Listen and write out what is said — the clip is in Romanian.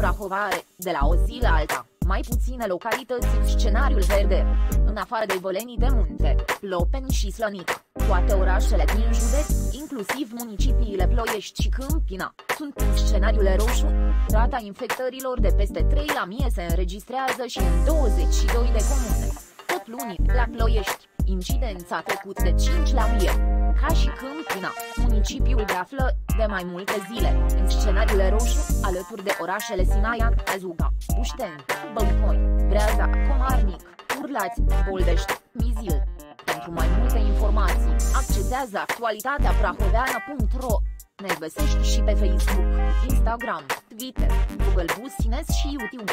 Prahova are, de la o zi la alta, mai puține localități în scenariul verde. În afară de Vălenii de Munte, Plopeni și Slănic, toate orașele din județ, inclusiv municipiile Ploiești și Câmpina, sunt în scenariul roșu. Rata infectărilor de peste 3 la mie se înregistrează și în 22 de comune. Tot luni, la Ploiești, incidența a trecut de 5 la mie. Ca și Câmpina, municipiul de află, de mai multe zile, în scenariul roșu, alături de orașele Sinaia, Azuga, Bușten, Bălcoi, Breaza, Comarnic, Urlați, Boldești, Mizil. Pentru mai multe informații, accesează actualitatea prahoveană.ro. Ne găsești și pe Facebook, Instagram, Twitter, Google Business și YouTube.